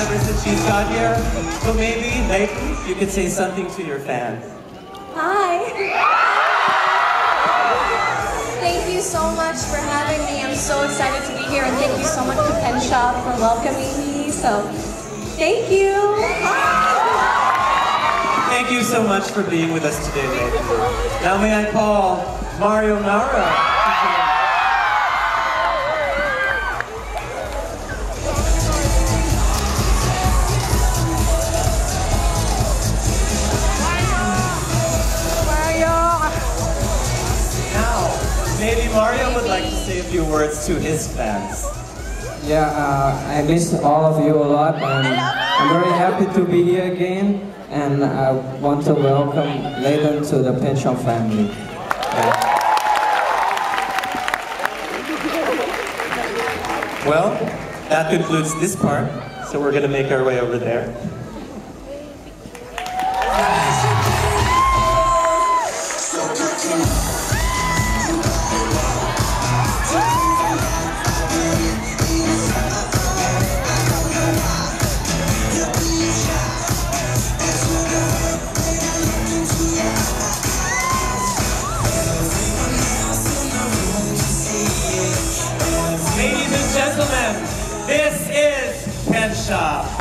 ever since she's got here. So maybe, Leighton, you could say something to your fans. Hi. Thank you so much for having me. I'm so excited to be here, and thank you so much to Penshoppe for welcoming me. So, thank you. Thank you so much for being with us today, Leighton. Now may I call Mario Maurer. Mario would like to say a few words to his fans. Yeah, uh, I miss all of you a lot, and I'm very happy to be here again. And I want to welcome Leighton to the Penshoppe family. Yeah. Well, that concludes this part, so we're going to make our way over there. This is Kensha.